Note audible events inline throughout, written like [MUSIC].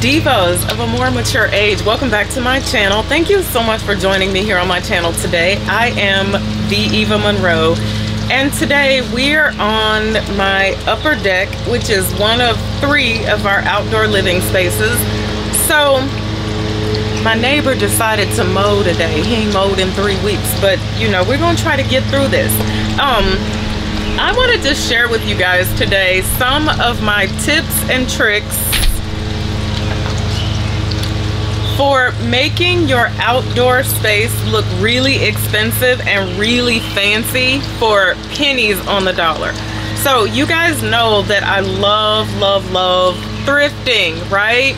divas of a more mature age. Welcome back to my channel. Thank you so much for joining me here on my channel today. I am the eva monroe and today we're on my upper deck which is one of three of our outdoor living spaces. So my neighbor decided to mow today. He mowed in three weeks but you know we're gonna try to get through this. Um I wanted to share with you guys today some of my tips and tricks for making your outdoor space look really expensive and really fancy for pennies on the dollar. So you guys know that I love, love, love thrifting, right?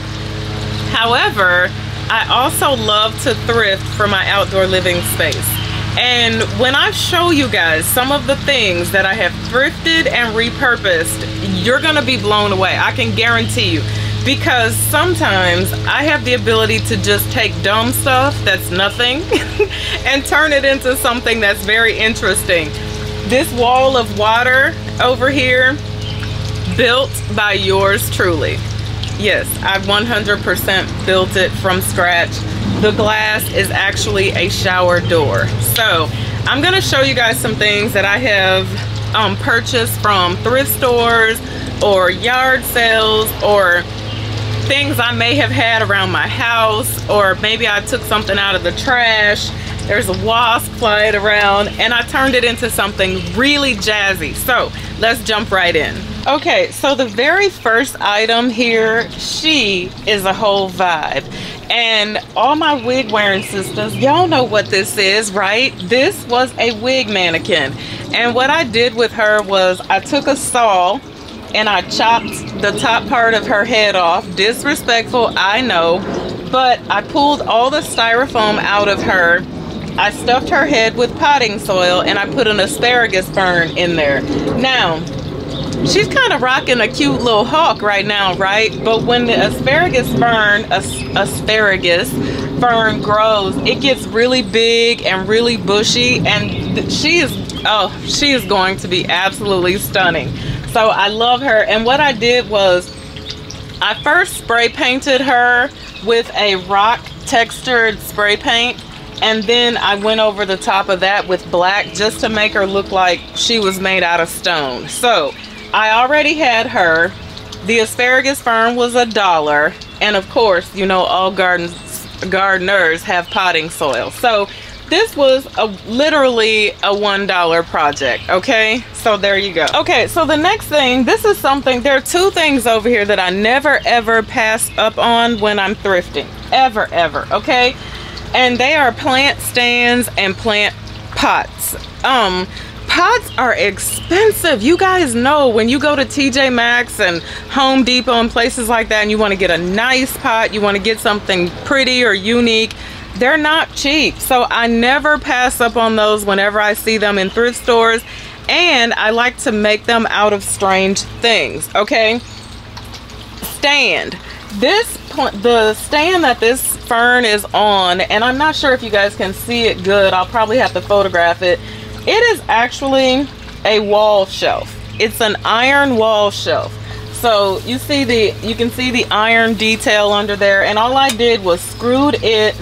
However, I also love to thrift for my outdoor living space. And when I show you guys some of the things that I have thrifted and repurposed, you're gonna be blown away. I can guarantee you because sometimes I have the ability to just take dumb stuff that's nothing [LAUGHS] and turn it into something that's very interesting. This wall of water over here, built by yours truly. Yes, I've 100% built it from scratch. The glass is actually a shower door. So I'm gonna show you guys some things that I have um, purchased from thrift stores or yard sales or things I may have had around my house or maybe I took something out of the trash. There's a wasp flying around and I turned it into something really jazzy. So let's jump right in. Okay so the very first item here she is a whole vibe. And all my wig wearing sisters y'all know what this is right? This was a wig mannequin. And what I did with her was I took a saw and I chopped the top part of her head off. Disrespectful, I know, but I pulled all the styrofoam out of her. I stuffed her head with potting soil and I put an asparagus fern in there. Now, she's kind of rocking a cute little hawk right now, right? But when the asparagus fern, as asparagus fern grows, it gets really big and really bushy and she is, oh, she is going to be absolutely stunning. So I love her. And what I did was I first spray painted her with a rock textured spray paint. And then I went over the top of that with black just to make her look like she was made out of stone. So I already had her. The asparagus fern was a dollar. And of course, you know, all gardens gardeners have potting soil. So this was a literally a one dollar project okay? So there you go. Okay so the next thing this is something there are two things over here that i never ever pass up on when i'm thrifting. Ever ever okay? And they are plant stands and plant pots. Um pots are expensive. You guys know when you go to tj maxx and home depot and places like that and you want to get a nice pot you want to get something pretty or unique they're not cheap. So I never pass up on those whenever I see them in thrift stores. And I like to make them out of strange things, okay? Stand. This, the stand that this fern is on, and I'm not sure if you guys can see it good. I'll probably have to photograph it. It is actually a wall shelf. It's an iron wall shelf. So you see the, you can see the iron detail under there. And all I did was screwed it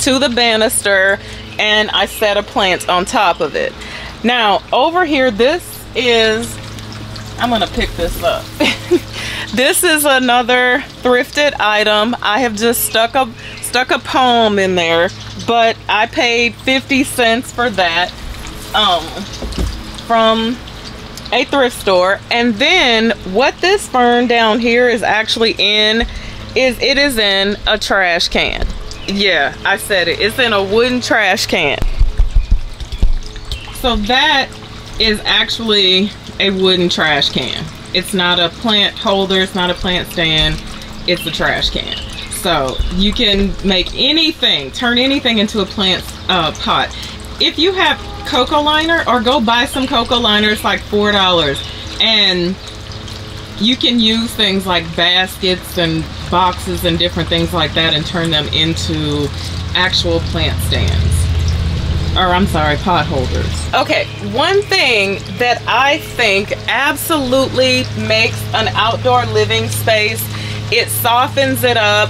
to the banister and I set a plant on top of it. Now over here, this is, I'm gonna pick this up. [LAUGHS] this is another thrifted item. I have just stuck a, stuck a poem in there, but I paid 50 cents for that um, from a thrift store. And then what this fern down here is actually in is it is in a trash can. Yeah, I said it. It's in a wooden trash can. So that is actually a wooden trash can. It's not a plant holder. It's not a plant stand. It's a trash can. So you can make anything, turn anything into a plant uh, pot. If you have cocoa liner or go buy some cocoa liner, it's like $4. And you can use things like baskets and boxes and different things like that and turn them into actual plant stands. Or I'm sorry, pot holders. Okay, one thing that I think absolutely makes an outdoor living space it softens it up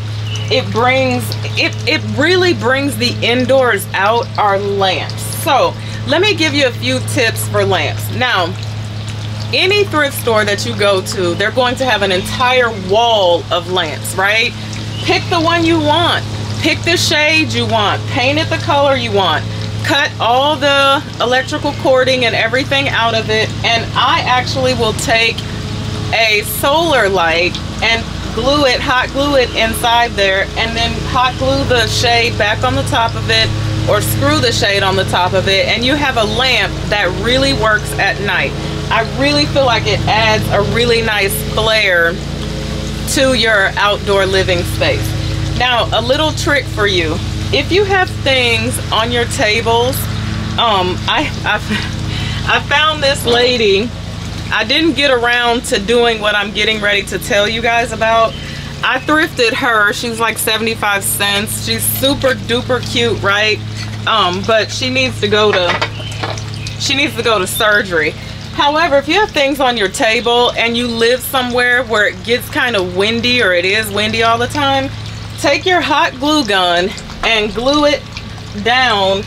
it brings it it really brings the indoors out our lamps. So let me give you a few tips for lamps. Now any thrift store that you go to they're going to have an entire wall of lamps right? Pick the one you want. Pick the shade you want. Paint it the color you want. Cut all the electrical cording and everything out of it. And I actually will take a solar light and glue it, hot glue it inside there and then hot glue the shade back on the top of it or screw the shade on the top of it. And you have a lamp that really works at night. I really feel like it adds a really nice flair to your outdoor living space. Now, a little trick for you. If you have things on your tables, um, I, I, I found this lady I didn't get around to doing what I'm getting ready to tell you guys about. I thrifted her. She's like 75 cents. She's super duper cute, right? Um, but she needs to go to she needs to go to surgery. However, if you have things on your table and you live somewhere where it gets kind of windy or it is windy all the time, take your hot glue gun and glue it down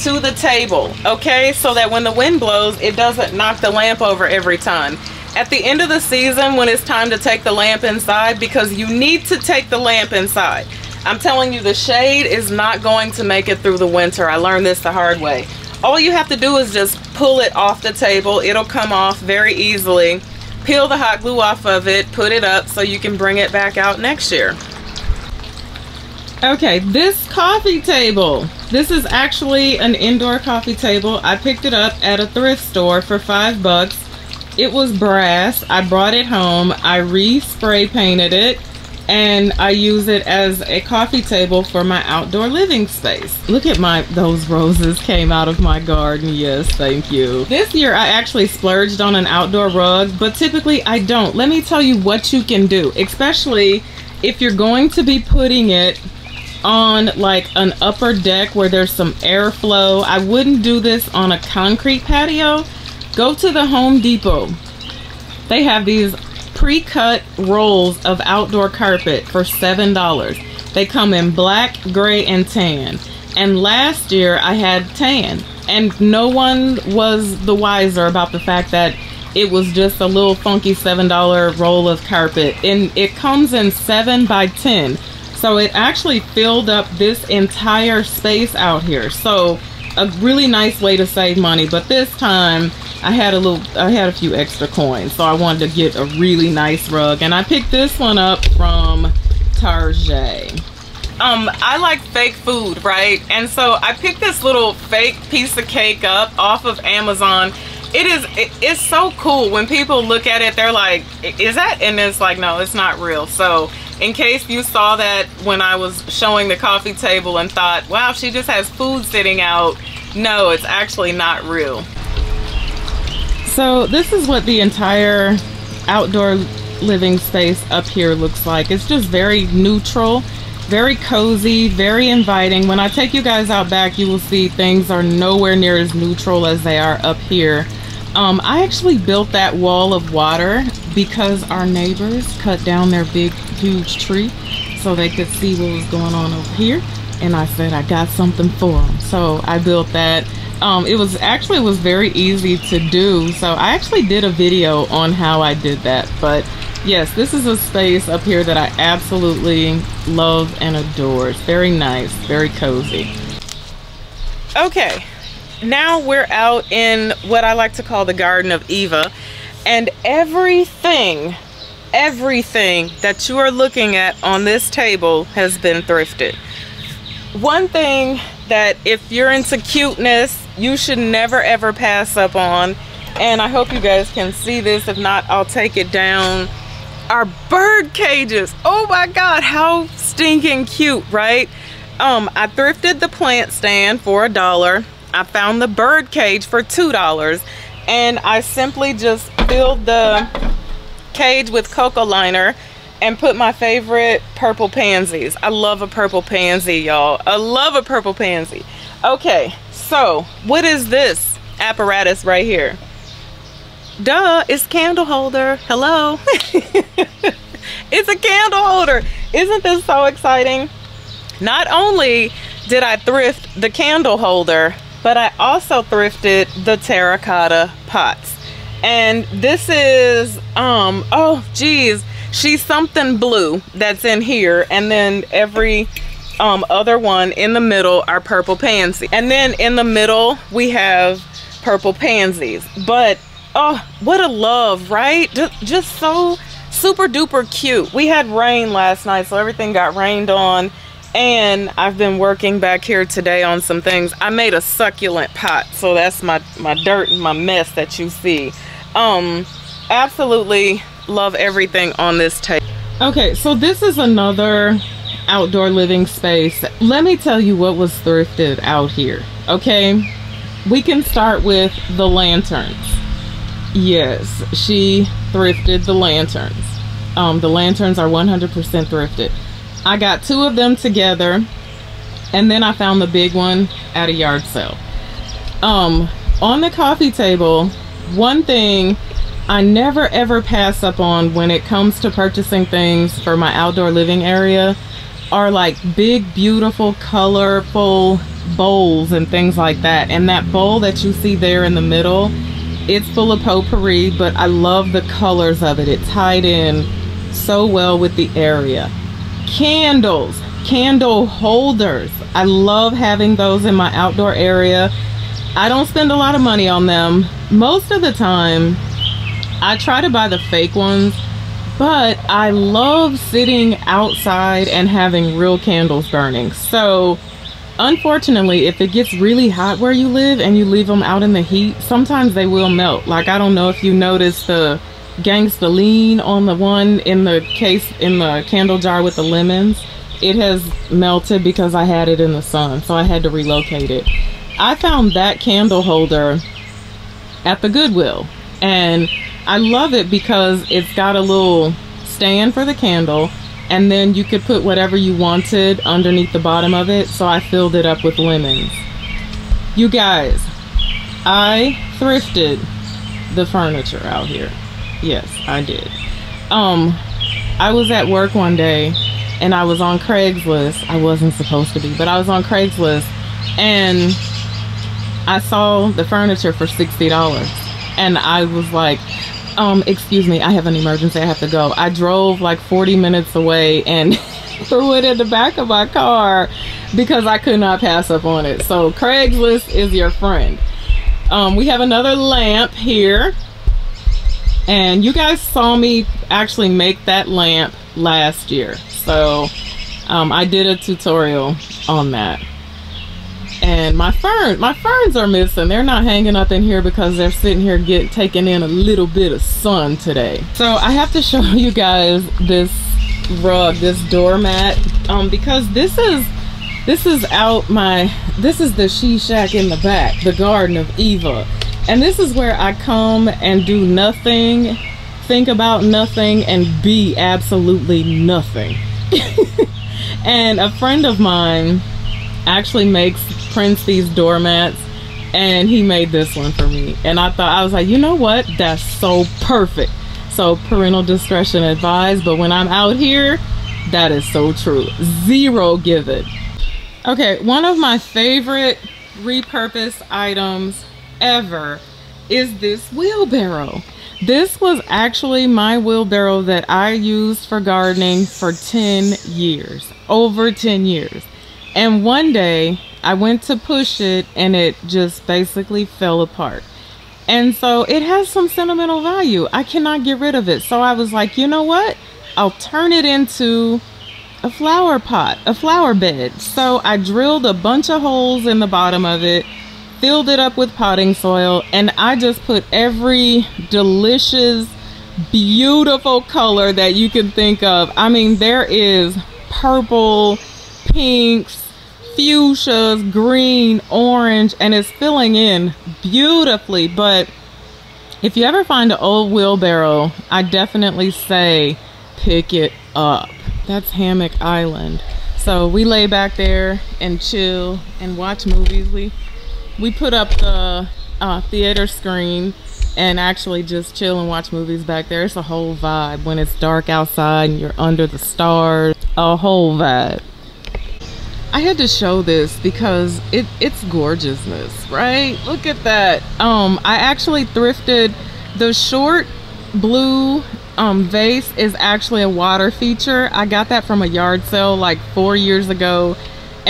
to the table, okay? So that when the wind blows, it doesn't knock the lamp over every time. At the end of the season, when it's time to take the lamp inside, because you need to take the lamp inside. I'm telling you, the shade is not going to make it through the winter. I learned this the hard way. All you have to do is just pull it off the table. It'll come off very easily. Peel the hot glue off of it, put it up so you can bring it back out next year. Okay, this coffee table. This is actually an indoor coffee table. I picked it up at a thrift store for five bucks. It was brass. I brought it home. I re-spray painted it and I use it as a coffee table for my outdoor living space. Look at my, those roses came out of my garden. Yes, thank you. This year I actually splurged on an outdoor rug, but typically I don't. Let me tell you what you can do, especially if you're going to be putting it on like an upper deck where there's some airflow. I wouldn't do this on a concrete patio. Go to the Home Depot. They have these pre-cut rolls of outdoor carpet for $7. They come in black, gray, and tan. And last year I had tan. And no one was the wiser about the fact that it was just a little funky $7 roll of carpet. And it comes in 7 by 10 so it actually filled up this entire space out here. So a really nice way to save money. But this time I had a little, I had a few extra coins. So I wanted to get a really nice rug. And I picked this one up from Target. Um, I like fake food, right? And so I picked this little fake piece of cake up off of Amazon it is it, it's so cool when people look at it they're like is that and it's like no it's not real so in case you saw that when I was showing the coffee table and thought, wow, she just has food sitting out. No, it's actually not real. So this is what the entire outdoor living space up here looks like. It's just very neutral, very cozy, very inviting. When I take you guys out back, you will see things are nowhere near as neutral as they are up here. Um, I actually built that wall of water because our neighbors cut down their big, huge tree so they could see what was going on over here. And I said, I got something for them. So I built that. Um, it was actually it was very easy to do. So I actually did a video on how I did that. But yes, this is a space up here that I absolutely love and adore. It's very nice, very cozy. Okay, now we're out in what I like to call the Garden of Eva and everything everything that you are looking at on this table has been thrifted. One thing that if you're into cuteness you should never ever pass up on and I hope you guys can see this. If not I'll take it down. Our bird cages. Oh my god how stinking cute right? Um I thrifted the plant stand for a dollar I found the bird cage for two dollars and I simply just filled the cage with cocoa liner and put my favorite purple pansies. I love a purple pansy, y'all. I love a purple pansy. Okay, so what is this apparatus right here? Duh, it's candle holder. Hello. [LAUGHS] it's a candle holder. Isn't this so exciting? Not only did I thrift the candle holder, but I also thrifted the terracotta pots. And this is, um, oh geez, she's something blue that's in here. And then every um, other one in the middle are purple pansy. And then in the middle, we have purple pansies. But, oh, what a love, right? Just, just so super duper cute. We had rain last night, so everything got rained on and I've been working back here today on some things. I made a succulent pot, so that's my, my dirt and my mess that you see. Um, absolutely love everything on this table. Okay, so this is another outdoor living space. Let me tell you what was thrifted out here, okay? We can start with the lanterns. Yes, she thrifted the lanterns. Um, the lanterns are 100% thrifted. I got two of them together and then I found the big one at a yard sale. Um, on the coffee table, one thing I never ever pass up on when it comes to purchasing things for my outdoor living area are like big, beautiful, colorful bowls and things like that. And that bowl that you see there in the middle, it's full of potpourri, but I love the colors of it. It tied in so well with the area candles candle holders. I love having those in my outdoor area. I don't spend a lot of money on them. Most of the time i try to buy the fake ones but i love sitting outside and having real candles burning. So unfortunately if it gets really hot where you live and you leave them out in the heat sometimes they will melt. Like i don't know if you noticed the gangsta lean on the one in the case in the candle jar with the lemons. It has melted because I had it in the sun so I had to relocate it. I found that candle holder at the Goodwill and I love it because it's got a little stand for the candle and then you could put whatever you wanted underneath the bottom of it so I filled it up with lemons. You guys I thrifted the furniture out here Yes, I did. Um, I was at work one day and I was on Craigslist. I wasn't supposed to be, but I was on Craigslist and I saw the furniture for $60 and I was like, um, excuse me, I have an emergency. I have to go. I drove like 40 minutes away and [LAUGHS] threw it in the back of my car because I could not pass up on it. So Craigslist is your friend. Um, we have another lamp here and you guys saw me actually make that lamp last year. So um, I did a tutorial on that. And my fern my ferns are missing. They're not hanging up in here because they're sitting here getting taking in a little bit of sun today. So I have to [LAUGHS] show you guys this rug this doormat. Um, because this is this is out my this is the she shack in the back the garden of Eva and this is where I come and do nothing, think about nothing, and be absolutely nothing. [LAUGHS] and a friend of mine actually makes prints these doormats and he made this one for me. And I thought, I was like, you know what? That's so perfect. So parental discretion advised, but when I'm out here, that is so true. Zero given. Okay, one of my favorite repurposed items ever is this wheelbarrow. This was actually my wheelbarrow that I used for gardening for 10 years, over 10 years. And one day I went to push it and it just basically fell apart. And so it has some sentimental value. I cannot get rid of it. So I was like, you know what? I'll turn it into a flower pot, a flower bed. So I drilled a bunch of holes in the bottom of it filled it up with potting soil, and I just put every delicious, beautiful color that you can think of. I mean, there is purple, pinks, fuchsias, green, orange, and it's filling in beautifully. But if you ever find an old wheelbarrow, I definitely say pick it up. That's Hammock Island. So we lay back there and chill and watch movies. We we put up the uh, theater screen and actually just chill and watch movies back there. It's a whole vibe when it's dark outside and you're under the stars. A whole vibe. I had to show this because it it's gorgeousness, right? Look at that. Um, I actually thrifted the short blue um, vase is actually a water feature. I got that from a yard sale like four years ago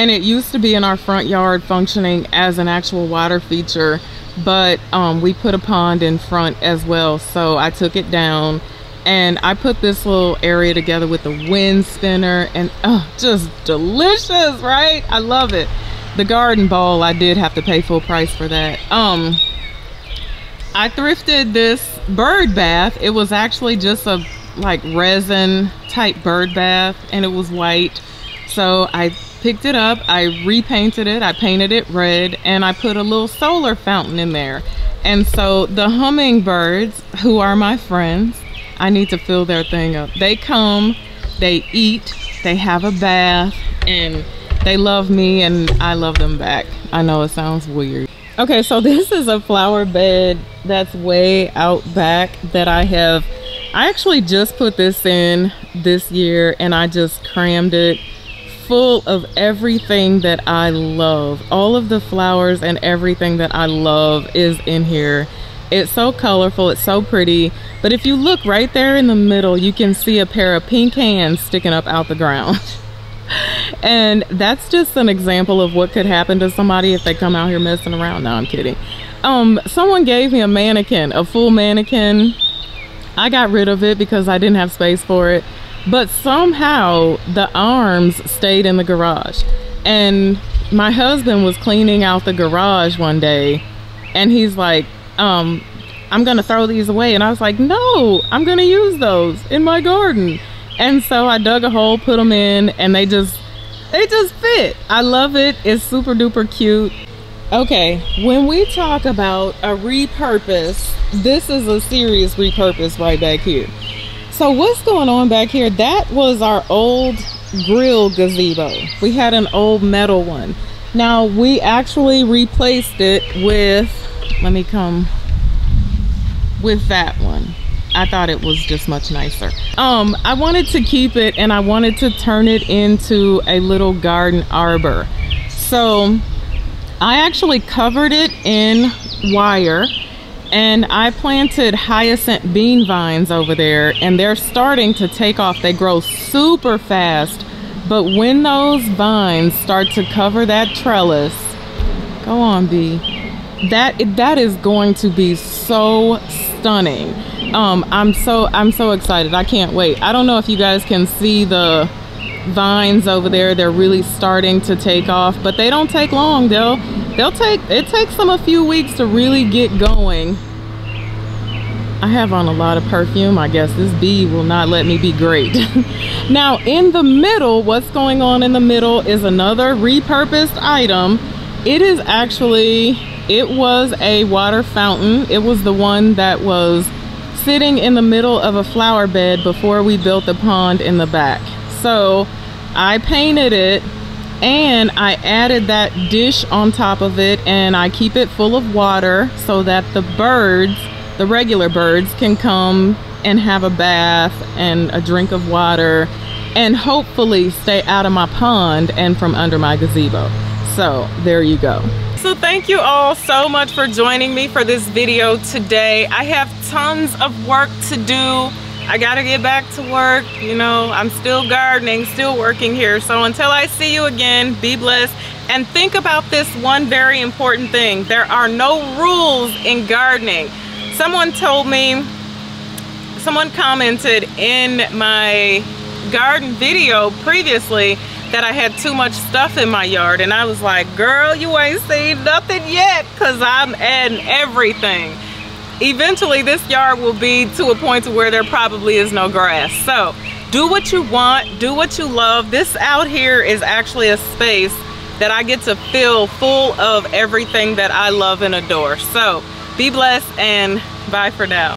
and it used to be in our front yard functioning as an actual water feature but um, we put a pond in front as well so I took it down. And I put this little area together with the wind spinner and oh just delicious right? I love it. The garden ball I did have to pay full price for that. Um I thrifted this bird bath. It was actually just a like resin type bird bath and it was white. So I picked it up, I repainted it, I painted it red, and I put a little solar fountain in there. And so the hummingbirds, who are my friends, I need to fill their thing up. They come, they eat, they have a bath, and they love me and I love them back. I know it sounds weird. Okay, so [LAUGHS] this is a flower bed that's way out back that I have. I actually just put this in this year and I just crammed it full of everything that I love. All of the flowers and everything that I love is in here. It's so colorful, it's so pretty. But if you look right there in the middle, you can see a pair of pink hands sticking up out the ground. [LAUGHS] and that's just an example of what could happen to somebody if they come out here messing around. No, I'm kidding. Um, someone gave me a mannequin, a full mannequin. I got rid of it because I didn't have space for it but somehow the arms stayed in the garage. And my husband was cleaning out the garage one day and he's like um i'm gonna throw these away. And i was like no i'm gonna use those in my garden. And so i dug a hole put them in and they just they just fit. I love it. It's super duper cute. Okay when we talk about a repurpose this is a serious repurpose right back here so what's going on back here? That was our old grill gazebo. We had an old metal one. Now we actually replaced it with, let me come, with that one. I thought it was just much nicer. Um, I wanted to keep it and I wanted to turn it into a little garden arbor. So I actually covered it in wire and I planted hyacinth bean vines over there and they're starting to take off. They grow super fast, but when those vines start to cover that trellis, go on B, that, that is going to be so stunning. Um, I'm so, I'm so excited. I can't wait. I don't know if you guys can see the vines over there. They're really starting to take off, but they don't take long. They'll they'll take it takes them a few weeks to really get going. I have on a lot of perfume. I guess this bee will not let me be great. [LAUGHS] Now in the middle what's going on in the middle is another repurposed item. It is actually it was a water fountain. It was the one that was sitting in the middle of a flower bed before we built the pond in the back. So I painted it and I added that dish on top of it and I keep it full of water so that the birds, the regular birds can come and have a bath and a drink of water and hopefully stay out of my pond and from under my gazebo. So there you go. So thank you all so much for joining me for this video today. I have tons of work to do I gotta get back to work. You know, I'm still gardening, still working here. So until I see you again, be blessed. And think about this one very important thing. There are no rules in gardening. Someone told me, someone commented in my garden video previously that I had too much stuff in my yard. And I was like, girl, you ain't seen nothing yet because I'm adding everything eventually this yard will be to a point to where there probably is no grass. So do what you want, do what you love. This out here is actually a space that I get to fill full of everything that I love and adore. So be blessed and bye for now.